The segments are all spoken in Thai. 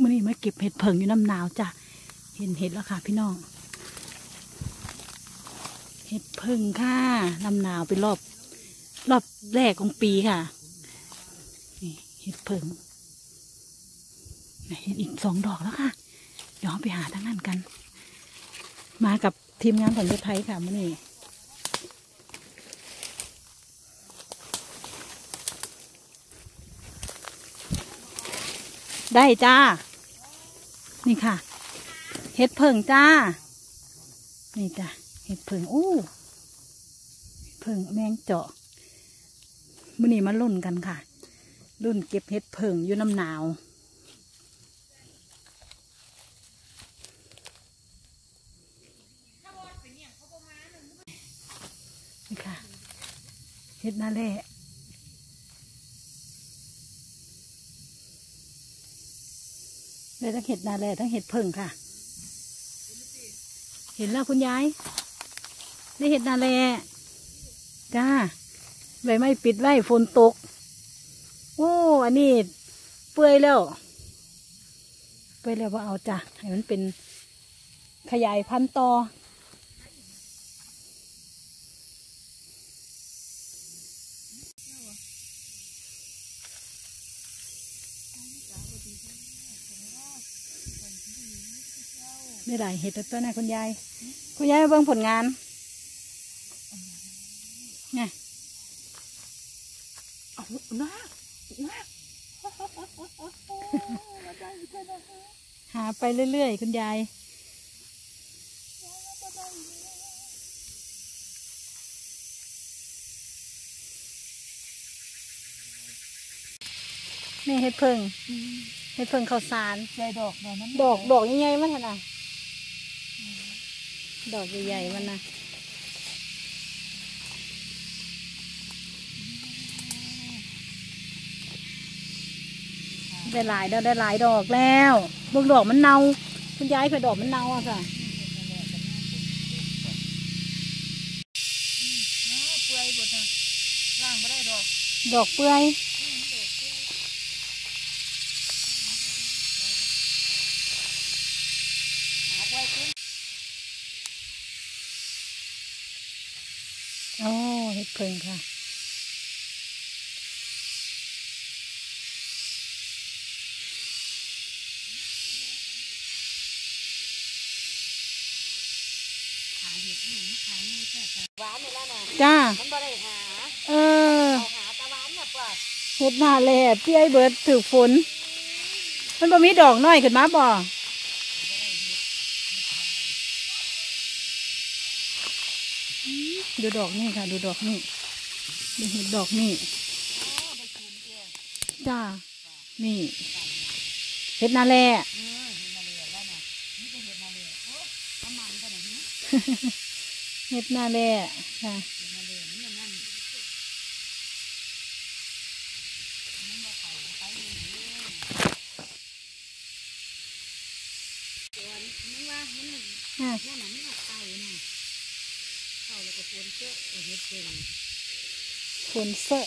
มื่อนี้มาเก็บเห็ดเผิงอยู่น้ำหนาวจ้ะ เห็นเห็ดแล้วค่ะ พี่น้อง เห็ดเผิงค่ะน้ำหนาวเป็นรอบรอบแรกของปีค่ะนี่เห็ดเผิงเห็ดอีกสองดอกแล้วค่ะ เดี๋ยวเราไปหาทั้งนั้นกัน มากับทีมงานของยุทธไทยค่ะมื่อนี้ ได้จ้า นี่ค่ะ เห็ดเผิงจ้า นี่จ้ะ เห็ดเผิงอู้เห็ดเผิงแมงเจาะมื่อนี้มาลุ่นกันค่ะ รุ่นเก็บเห็ดเผิงอยู่น้ำหนาวนี่ค่ะ เห็ดนาแร่ ได้ทั้งเห็ดนาแร่ทั้งเห็ดเผิงค่ะ เห็นแล้วคุณยาย ได้เห็ดนาแร่จ้าใบไม้ปิดไว้ฝนตก โอ้ อันนี้เปื่อยแล้ว เปื่อยแล้วว่าเอาจ้ะให้มันเป็นขยายพันธุ์ต่อ ไม่ได้เห็ดตัวนะคุณยาย คุณยายมาเบิ่งผลงานไงเอานะนะหาไปเรื่อยๆ คุณยาย นี่เห็ดเพิงเห็ดเพิงข้าวสารใจดอกหน่อยมันดอกดอกใหญ่ๆมันน่ะด อกใหญ่ๆมันนะได้หลายแล้วได้หลายดอกแล้วเบิ่งดอกมันเนาคุณยายเคยดอกมันเนาอะค่ะเปื่อยหมดนะล่างไม่ได้ดอกดอกเปื่อยโอ้ เห็ดเพิงค่ะ หวานนี่แล้วนะจ้า มันบ่ได้หาเออ เอาหาตะวันเนี่ยเปิดเฮ็ดหน้าแหล่พี่ไอ้เบิร์ดถือฝน มันบ่มีดอกน้อยขึ้นมาบ่ ดูดอกนี่ค่ะ ดูดอกนี่ดูเห็ดดอกนี่จ้านี่เห็ดหนาแหล่เหรอเห็นมาเลยแล้วนะนี่ก็เห็นมาเลยโอ้ประมาณเท่าไหร่นี่ เห็ดหนาแหล่ค่ะ เห็นมาเลยนี่นั่นมันบ่ไปไปเลยเด้อตัวนึงว่ามัน อะ นั่นน่ะมันเอาเต่าน่ะเต่าแล้วก็ปนเสื้อเอาเฮ็ดเป็น ฝนเสะ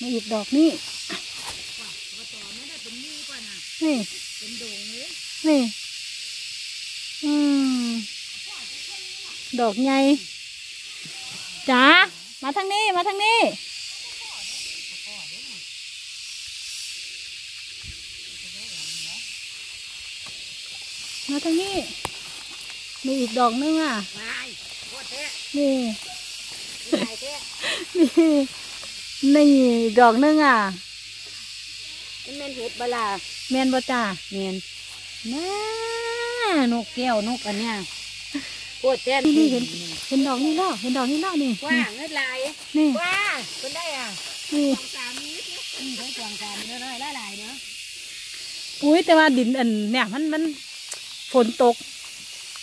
มาอีกดอกนี่นี่นี่ อืม ดอกใหญ่จ๋ามาทางนี้ มาทางนี้มาทางนี้ มีอีกดอกนึงอะวา นี่ใหญ่เท่นี่นี่ดอกนึงอะมันเป็นเห็ดบลาแมนบ่จ้าเมียนน่านกแก้วนกอันเนี้ยโคตรเท่นี่นี่เห็น เห็นดอกนี้แล้วเห็นดอกนี้แล้วนี่ว่าเงินลายนี่ว่าคนได้อะนี่สองสามนี้นี่ได้สองสามนี้น้อยๆหลายๆเนาะอุ้ยแต่ว่าดินอันเนี่ยมันมันฝนตก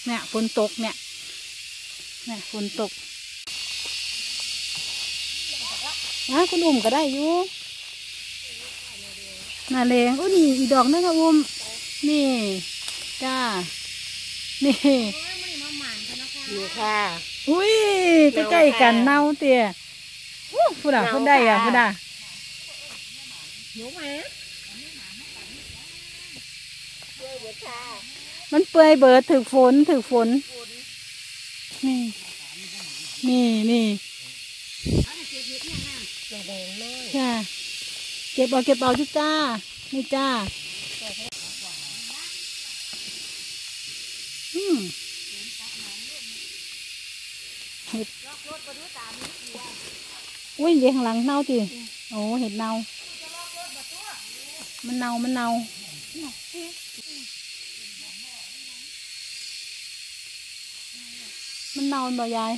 เนี่ยฝนตกเนี่ยเนี่ยฝนตกนะคุณอุ้มก็ได้อยู่นาเลงอุ้ยนี่อีกดอกนึงค่ะอุ้มนี่จ้านี่อยู่ค่ะอุ้ยใกล้ๆกันเน่าเตี้ยอู้พูดอะพูดได้อะพูดอะหนูไหมมันเปื่อยเบิดถึกฝนถึกฝนนี่ นี่ นี่แดงเลยค่ะเก็บเอาเก็บเอาจุจ้า นี่จ้า อืมเห็ดอุ้ยเดี๋ยวข้างหลังเน่าจีโอ้เห็ดเน่ามันเน่ามันเน่า มัน เน่ามันบ่ยาย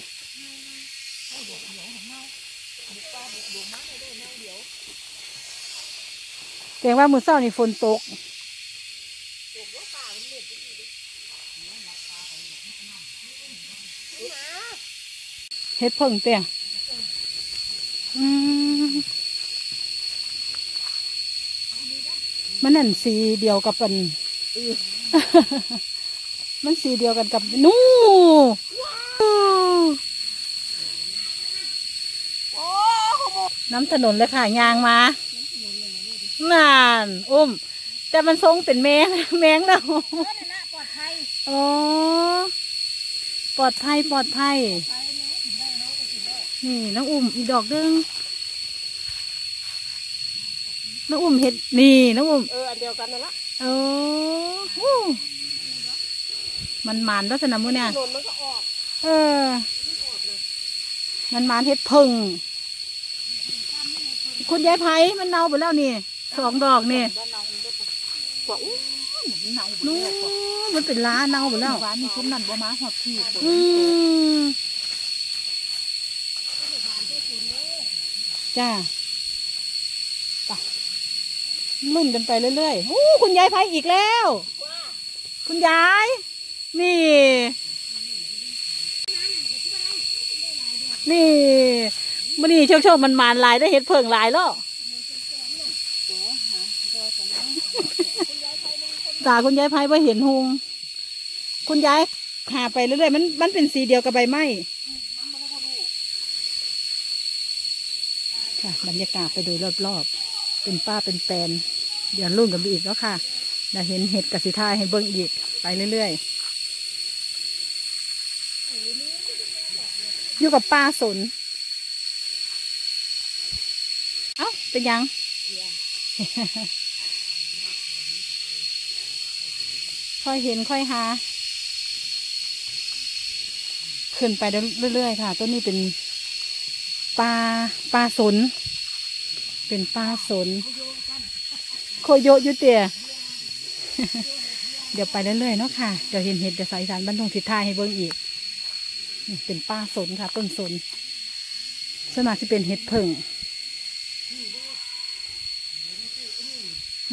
แต่ว่ามือเศร้านี่ฝนตกเฮ็ดเพิ่งเตี้ยอืมมันนั่นสีเดียวกับปันมันสีเดียวกันกับนู่ น้ำถนนเลยค่ะยางมา นานอุ้ม แต่มันทรงเป็นแมงแมงแล้วเออนั่นละปลอดภัยอ๋อปลอดภัยปลอดภัย นี่น้องอุ้มอีกดอกหนึงน้องอุ้มเห็ดนี่น้องอุ้มเอออันเดียวกันนั่นละเออวู้มันหมานลักษณะมือเนี่ยถนนมันก็ออกเออ มันหมานเห็ดพึ่ง คุณยายไผ่มันเน่าไปแล้วนี่สองดอกนี่ด้านเราได้ปะกว่าอู้มันเน่านู้มันเป็นล้าเน่าไปแล้วบ้านนี่คุ้มนั่นบ่มาหอดที่อืมจ้าไปลุ่นกันไปเรื่อยๆอู้คุณยายไพอีกแล้ว คุณยาย นี่ นี่ มันนี่โชคโชคมันมานหลายได้เห็ดเพิงหลายแล้วตาคุณยายไพว่าเห็นหุงคุณยายหาไปเรื่อยๆมันมันเป็นสีเดียวกับใบไม้ค่ะบรรยากาศไปโดยรอบๆ เป็นป้าเป็นแปนเดี๋ยวรุ่นกันไปอีกแล้วค่ะได้เห็นเห็ดกสีทายให้เบิ่งอีกไปเรื่อยๆอยู่กับป้าสน เอ้าเป็นยังค่อยเห็นค่อยหา ขึ้นไปเรื่อยๆค่ะ ต้นนี้เป็นปลาปลาสน เป็นปลาสน โคโยะอยุเตียเดี๋ยวไปเรื่อยๆเนาะค่ะ เดี๋ยวเห็นเห็ดเดี๋ยวสายสารบรรทงทิศทายให้เบิ่งอีกนี่เป็นปลาสนค่ะ ต้นสนส่วนมากจะเป็นเห็ดเพิ่ง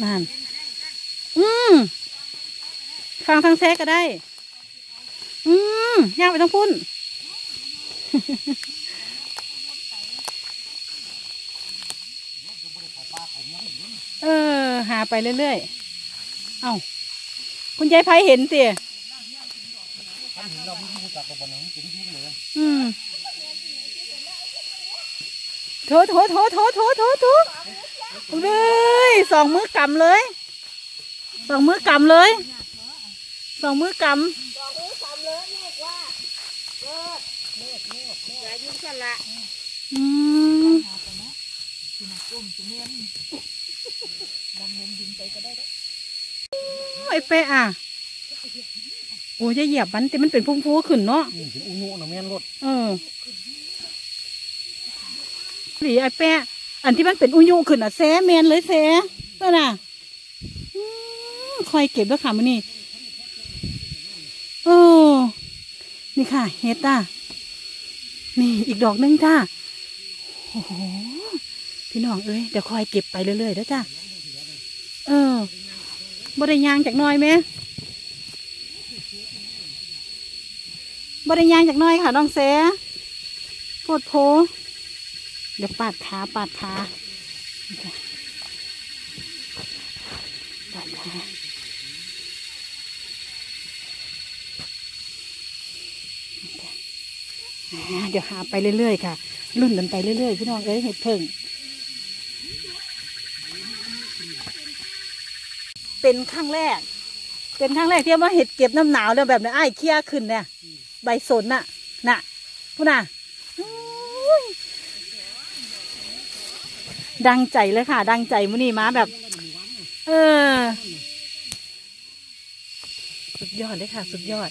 นั่น อืมฟังทางแซกก็ได้ อืมย่างไปต้องพุ่น เออ หาไปเรื่อยๆ เอ้า คุณยายไพเห็นสิอืมโถโถโถโถโถโถโถ เลยสองมือกำเลย สองมือกำเลย สองมือกำสองมือสามเลยเรียกว่าเลิศเลิศเลิศเลิศอย่ายุ่งกันละอืมไอ้เป๊ะอะโอ้ยจะเหยียบมันแต่มันเป็นพุ่งพูขึ้นเนาะนี่เป็นอุโนะนะแม่นรถเออหรือไอ้แปะ อันที่มันเป็นอุยุขึ้นอะแซแมนเลยแซก็น่ะคอยเก็บด้วยค่ะมันนี่เออนี่ค่ะ เฮ็ดอะนี่อีกดอกหนึงจ้าโอ้โหพี่น้องเอ้ยเดี๋ยวคอยเก็บไปเรื่อยๆแล้วจ้าเออบ่ได้ยางจากน้อยไหมบ่ได้ยางจากน้อยค่ะน้องแซโพดโพ เดี๋ยวปาดขาปาดขาปาดขาเดี๋ยวหาไปเรื่อยๆค่ะ รุ่นกันไปเรื่อยๆพี่น้องเอ้ยเห็ดเพิ่งเป็นครั้งแรก เป็นครั้งแรกที่ว่าเห็ดเก็บน้ำหนาวแล้วแบบนี้ไอ้เคี้ยขึ้นเนี่ย ใบสนน่ะ น่ะพูน่ะอุ้ย ดังใจเลยค่ะ ดังใจมุนี่มาแบบ เออ สุดยอดเลยค่ะ สุดยอด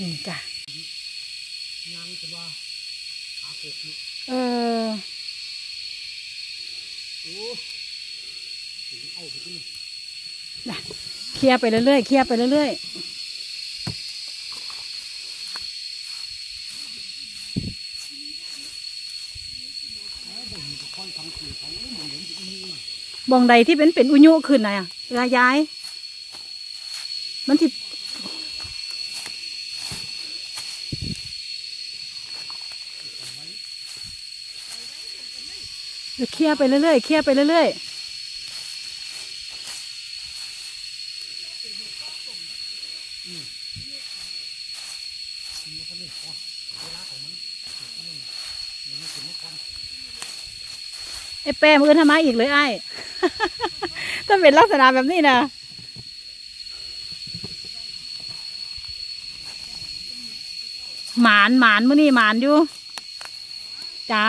นี่จ้ะเออน่ะเคลียร์ไปเรื่อยๆเคลียร์ไปเรื่อยๆ บองใดที่เป็นเป็นอุญุขึ้นน่ะอะเวลาย้าย มันที่เดี๋ยวเคลียไปเรื่อยๆเคลียไปเรื่อยๆไอ้แปรมือทำไมอีกเลยไอ้ ถ้าเป็นลักษณะแบบนี้นะหมานหมานมื่อนี่หมานอยู่จ้า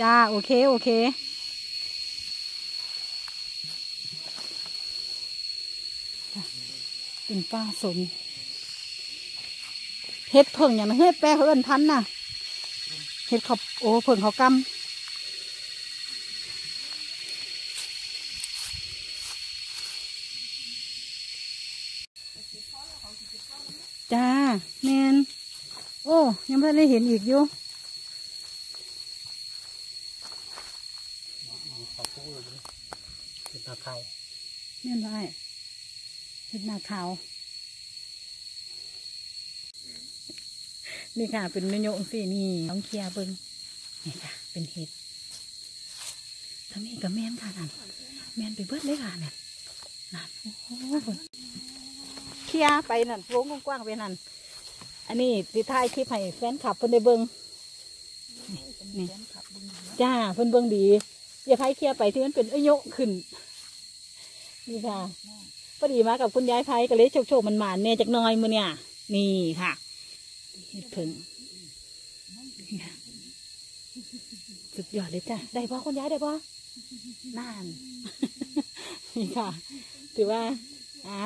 จ้าโอเค โอเค เป็นป้าสนเฮ็ดเพิ่งอย่างนั้นเฮ็ดแปรเขาเอิ้นพันน่ะ เห็ดเขาโอ้เพิ่งเขากำ จ้าแมนโอ้ยังไม่ได้เห็นอีกอยู่เห็ดนาข้าวแม่นไรเห็ดหน้าขาวนี่ค่ะเป็นเมนูสินี่น้องเคลียร์เบิ้งนี่ค่ะ เป็นเห็ดทั้งนี้กับแม่นค่ะนั่นแม่นไปเบิดเลยค่ะเนี่ยนั่นโอ้โห เคลียร์ไปนั่นวงกว้างๆไปนั่นอันนี้สิท้ายคลิปให้แฟนคลับเพิ่นได้เบิ้งนี่นี่จ้าเพิ่นเบิ้งดีอย่าพายเคลียร์ไปที่มันเป็นเอ้ยโยกขึ้นนี่ค่ะพอดีมากับคุณยายไพก็เลยโชคโชคมันหมานๆเนี่ยจากหน้อยมือเนี่ย นี่ค่ะเห็ดผึ่งนี่ค่ะสุดยอดเลยจ้ะได้ปะคุณยายได้ปะน่านนี่ค่ะ ถือว่า อะ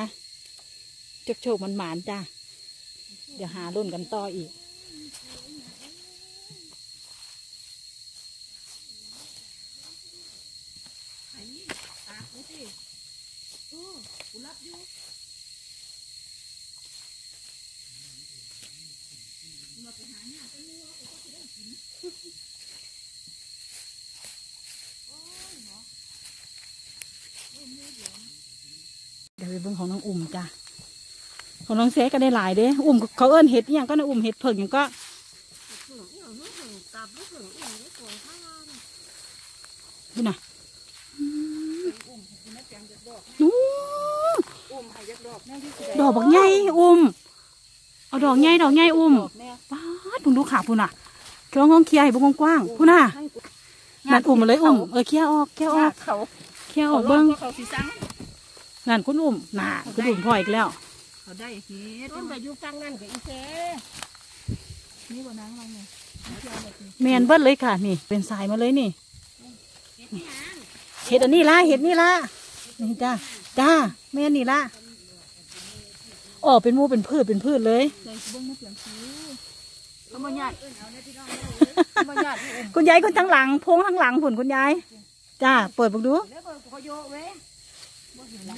โชคโชคมันหมานจ้ะเดี๋ยวหารุ่นกันต่ออีก เดี๋ยวไปเบิ่งของน้องอุ่มจ้ะ ของน้องเซก็ได้หลายเด้ อุ่มเขาเอิ้นเห็ดอย่างก็นะอุ่มเห็ดเผิงอย่างก็ดูน่ะอู้ดอกบักใหญ่อุ่มเอาดอกใหญ่ดอกใหญ่อุ่มป้าดพุ่งดูขาพุ่นน่ะเคลียร์ห้องเคียร์ให้บุ้งกว้างๆพุ่นน่ะนั่นอุ่มมาเลยอุ่มเออเคียร์ออกเคียร์ออกเคียร์ออกเบิ้งเขาสีสังนั่นคุณอุ่มน่ะคุณอุ่มพ่ออีกแล้ว เขาได้เห็ดต้นไปอยู่ฟังนั่นกับอีเซ่นี่บ่นางเราไงแมนเบิ้ลเลยค่ะนี่ เป็นสายมาเลยนี่เห็ดอันนี้ละเห็ดนี่ละนี่จ้าจ้าแม่นนี่ละอ๋อเป็นหมูเป็นพืชเป็นพืชเลยใจเบิ้งไม่เปลี่ยนสีเขามาหยาดเขามาหยาดที่อุ่มคุณยายคนทั้งหลังพงทั้งหลังผุนคุณยายจ้าเปิดบังดูแล้วก็เขาโยเว้ยบ่เห็นไร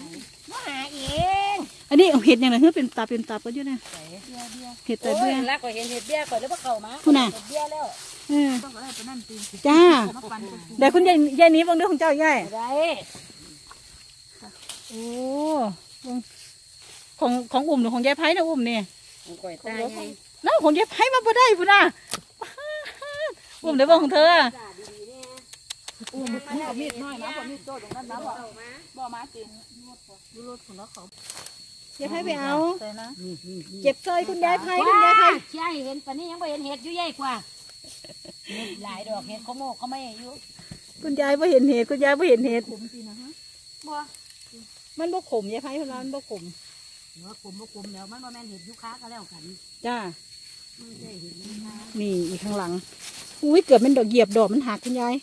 มาหาเอง อันนี้เอาเห็ดอย่างไรเฮ้ยเป็นตาเป็นตาก็อยู่เนี่ยเบียเบียเห็ดแต่โอ้เบี้ยยแล้วก็เห็นเห็ดเบี้ยก่อนแล้วก็เข้ามาผู้น่ะเห็ดเบี้ยแล้วเออต้องก็ได้ไปนั่นตีจ้ามาปั่นเป็นเดี๋ยวคุณยายยายหนี้บังดูของเจ้ายายได้โอ้ของของอุ่มหรือของยายไผ่นะอุ่มนี่ก่อยตายไงแล้วของยายไผ่มาบ่ได้พุ่นน่ะอุ่มเดี๋ยวบอกของเธออุ้มเอามีดน้อยนะบ่มีดโตตรงนั้นนะบ่บ่มาตีดูรถของเขา ยายไผ่ไปเอา ใส่นะเจ็บซอยคุณยายไผ่คุณยายไผ่ใช่เห็นปะนี้ยังบ่เห็นเห็ดอยู่ใหญ่กว่าเห็ดหลายดอกเห็ดเขาโมกเขาไม่อายุคุณยายไ่เห็นเหตุคุณยายไ่เห็นเหตุผมตีนะฮะบ่มันบ่ขมยายไพ่เพิ่นว่ามันบ่ขมหัวกลมบ่กลมแล้วมันบ่แม่นเห็ดยูคาก็แล้วกันจ้ามันได้เห็ดยูคานี่อีกข้างหลังอุ้ยเกือบเป็นดอกเหยียบดอกมันหักคุณยาย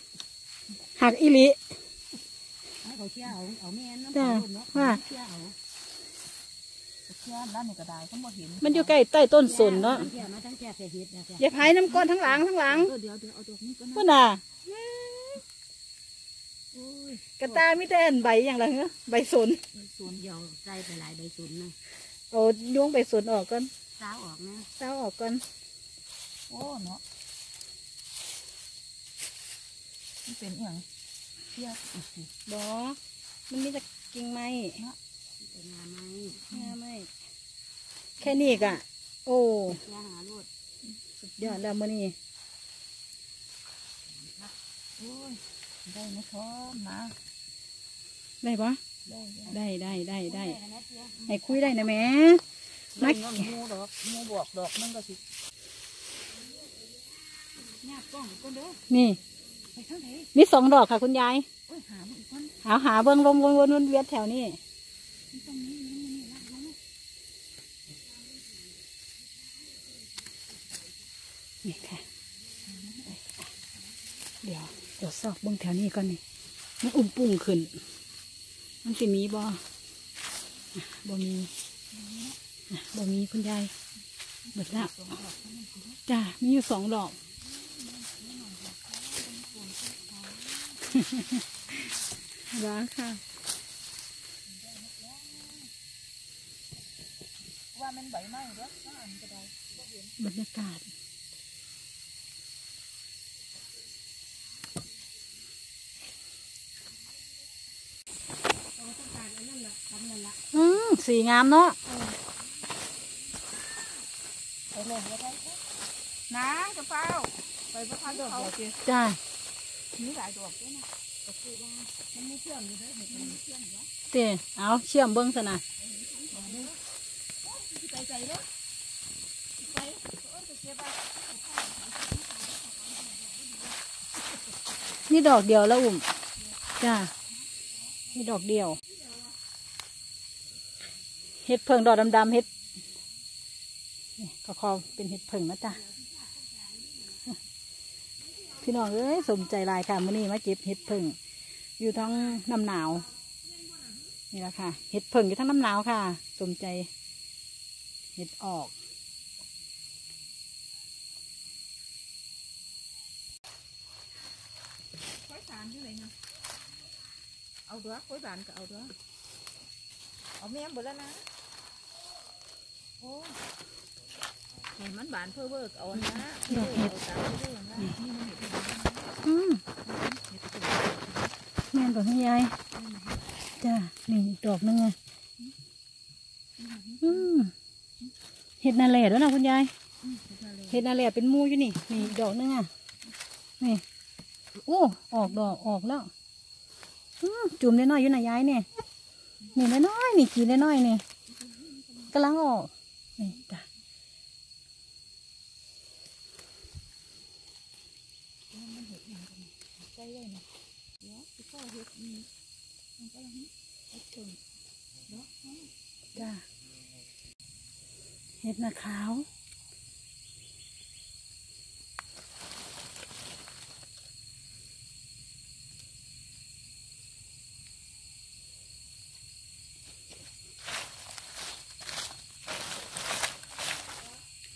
หักอีหลิให้เขาเชี่ยเอาเอาแม่นน้ำจ้ะปลาเนาะว่าเชี่ ยเอาเชี่ยด้านนี้ก็ได้เขาบ่เห็นมันอยู่ใกล้ใต้ต้นสนเนาะเชี่ยมาทั้งแก่เห็ดนะจ้ะยายไพ่น้ำก้อนทั้งหลังทั้งหลังเออเดี๋ยวเดี๋ยวเอาดอกนี้ก็พุ่นนะน่ะโอ้ยกระตามีแต่อันใบอย่างละเหรอใบสนใบสวนเดียวใส่ไปหลายใบสวนนะเอายวงใบสนออกก่อนสาวออกนะเต้าออกก่อนโอ้เนาะมันเป็นอหย่างเชี่ยอีกสิบอมันมีแต่กิ่งไม้ เป็นงาไม้งาไม้แค่นี้กะ โอ้เชี่ยหาโลดสุดยอดแล้วมื้อนี้โอ้ยได้ไหมท้อมาได้ปะได้ได้ได้ได้ได้ได้นะเชี่ยให้คุยได้นะแหม่นักมูดอกมูบวกดอกนั่นก็สิยากกล้องก็เด้อนี่ไปทางไหนมีสองดอกค่ะคุณยายโอ้ยหามันอีกคนหาหาเบิ้งลมวนวนวนเวียนแถวนี้มัน ตรงนี้มันนี่ละน้องนี่ค่ะ เดี๋ยวเดี๋ยวซอกเบิ้งแถวนี้ก่อนนี่มันอุ่มปุ่งขึ้น มันสิมีบ่อะบ่มีบ่มีคุณยายเบิดแล้วจ้ามีอยู่สองดอกว้าค่ะ ว่ามันใบไม้เด้อว่าอันก็ได้บรรยากาศต้องการอันนั้นละทำนั่นละอืมสีงามเนาะไปเลยแล้วไปน้ากระเป๋าไปพระพันดอกเดียวเจ้จ้ามีหลายดอกด้วยนะก็คือว่ามันไม่เชื่อมอยู่เด้อเห็ดมันไม่เชื่อมอยู่วะเต้เอาเชื่อมเบิ้งสนะ ใจเด้อไปเออจะเก็บไว้นี่ดอกเดียวแล้วอุ่มจ้านี่ดอกเดียว เห็ดเพิงดอกดำๆเห็ดนี่ก็คอเป็นเห็ดเพิงนะจ้ะพี่น้องเอ้ยสมใจลายค่ะมื้อนี้มาเก็บเห็ดเพิงอยู่ทั้งน้ำหนาวนี่แหละค่ะเห็ดเพิงอยู่ทั้งน้ำหนาวค่ะ สมใจ เห็ดออกค่อยสารที่ไหนนะเอาตัวค่อยสารก็เอาตัวเอาแม่มหมดแล้วนะ โอ้เห็นมันบานเพื่อเวิร์กเอานะดอกเห็ดเอาตามเรื่องนะนี่มันเห็ดเป็นอืมเห็ดเป็นแม่นบอกคุณยายจ้านี่อีกดอกหนึงอะอืม เห็ดนาแหล่ด้วยนะคุณยายเห็ดนาแหล่เป็นหมูอยู่นี่นี่อีกดอกหนึงอะนี่โอ้ออกดอกออกแล้วอืมจุ่มน้อยๆอยู่นะยายเนี่ยนี่น้อยๆนี่กีน้อยๆนี่กำลังออกนี่จ้ะใจเลยนะเดี๋ยวสิพ่อเห็ดนี่มันก็ยังเห็ดถึงเนาะจ้า เห็ดนาขาว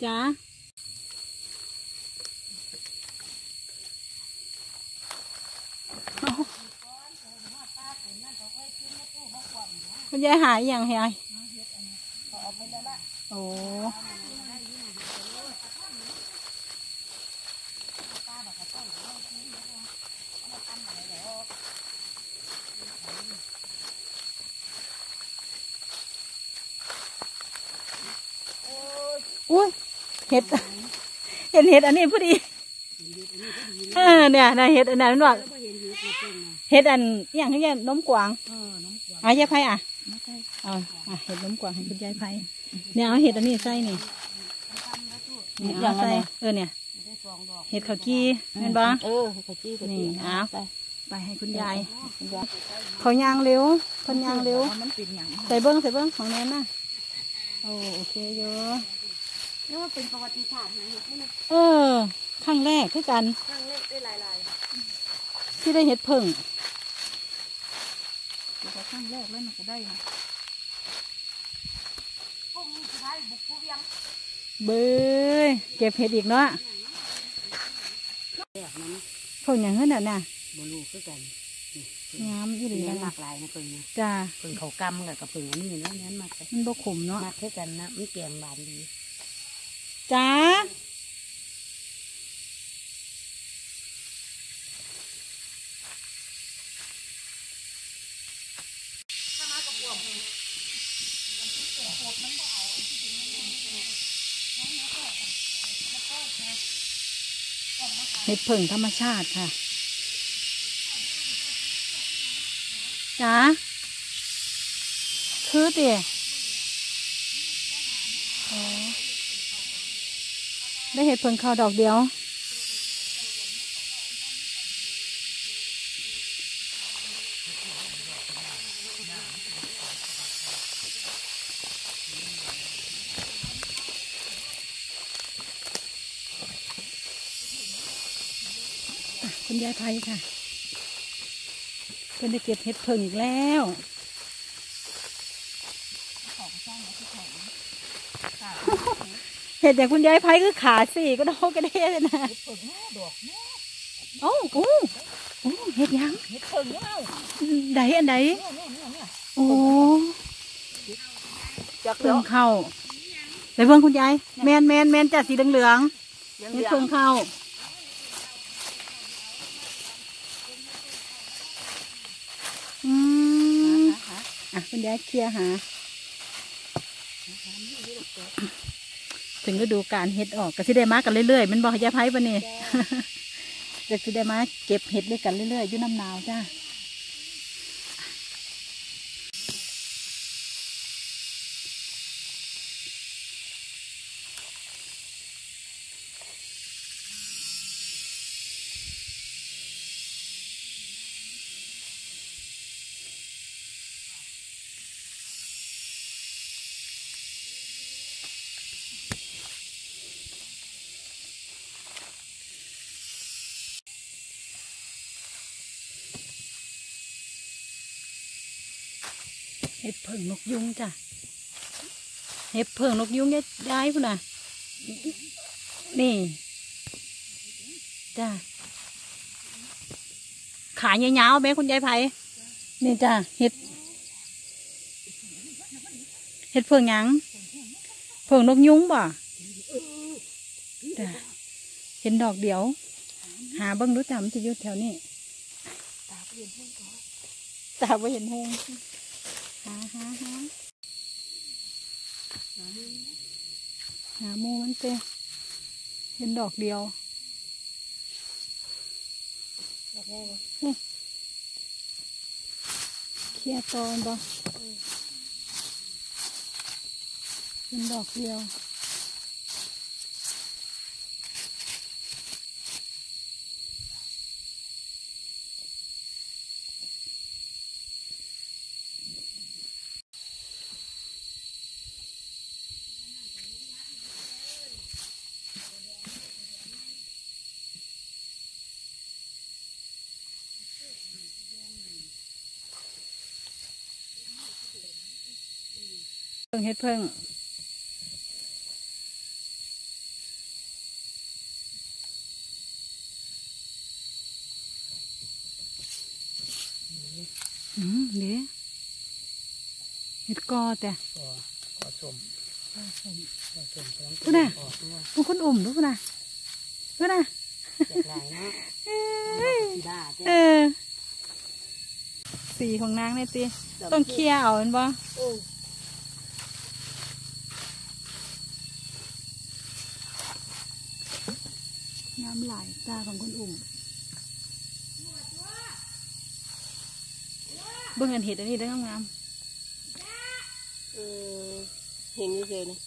จ้าเอาคุณยายหายยังยายเอาไปแล้วละ โอ้อุ้ยเห็ด เห็นเห็ดอันนี้พอดี เออเนี่ยนะเห็ดอันนั้นมันว่าแล้วก็เห็นเห็ดมาเป็นนะเห็ดอันอหย่างที่เนี่ยนมกวางเออน้ำกวางอะยายไพ่อะไม่ใช่เอาอะเห็ดนมกวางให้คุณยายไพ่ เนี่ยเอาเห็ดอันนี้ใส่นี่นี่เอาใส่เออเนี่ยได้สองดอกเห็ดข้าวกี้เห็นบ้เออเขาจี้เขานี่จี้เอาไปไปให้คุณยายเขายางเร็วคนยางเร็วมันเป็นอย่างใส่เบิ้งใส่เบิ้งของแนนนะโอ้โอเคเยอะนี่ว่าเป็นประวัติศาสตร์นะเห็ดไม่นะเออครั้งแรกคือกันครั้งแรกได้หลายที่ได้เห็ดเพิ่งเดี๋ยวก็ครั้งแรกแล้วมันก็ได้นะ ๆพวกนี้สุดท้ายบุกผู้ เวียงเบ้ยเก็บเห็ดอีกเนาะแบบนั้นเพิ่งอย่างเงี้ยน่ะน่ะบลูคือกันงามอีหลีเลี้ยงหนะลากหลายนะเพิ่งนะจ้าเพิ่งเขากำกับกับเพิ่งอันนี้แล้วนั้นมากเลยมันบ่ขมเนาะมากเท่ากันนะมันแกงบานดีจ้า ห็ดเพิ่งธรรมชาติค่ะจ้าคือติอ๋อได้เห็ดเพิ่งข้าวดอกเดียวายไพค่ะ เพิ่นได้เก็บเห็ดเพิ่งอีกแล้วเห็ดอย่างคุณยายไพคือขาสี่ก็โดกระเด้เลยนะเพิ่งแม่ดอกแม่โอ้โอ้โอ้เห็ดยังเห็ดเพิ่งเนี่ยเอาใดอันใดเนี่ยเนี่ยเนี่ยเนี่ยโอ้เพิ่งเข้าไปเบิ่งคุณยายแมนแมนแมนจัดสีเหลืองๆเห็ดเพิ่งเข้าอืมอะ คุณยายเคลียร์หา ถึงฤดูการเห็ดออกก็สิได้มากันเรื่อยๆมันบอกยายไพ่ปะนี่ก็สิได้มาเก็บเห็ดด้วยกันเรื่อยๆอยู่น้ำหนาวจ้า เห็ดเพิ่งนกยุงจ้ะเห็ดเพิ่งนกยุงเนี่ยย้ายพุ่นน่ะ นี่ จ้าขายยาวๆไหมคุณยายไผ่นี่จ้าเห็ดเห็ดเพิ่งยังเพิ่งนกยุงบ่จ้าเห็นดอกเดียว หาเบิ้งรู้จำจะอยู่แถวนี้ตาไปเห็นหงตาไปเห็นหงหาหาหา หาหมูมันเตะเห็นดอกเดียวนี่เคลียร์ตอนบ่เป็นดอกเดียว เพิ่งเฮ็ดเพิ่ง อืมเดี๋ยวเฮ็ดกอแต่ก็ก็ชมก็ชมก็ชมกำลังพูดน่ะออกด้วยพวกคนอุ่มดูนะดูนะจากหลายนะเอ้ยสีดาเออ สีของนางเนี่ยตีต้องเคลียร์เอาเห็นบ่ โอ้ น้ำไหลตาของคนอุ่มเบิ่งอันเห็ดอันนี้ได้องงามเออเห็นเฉยๆนะ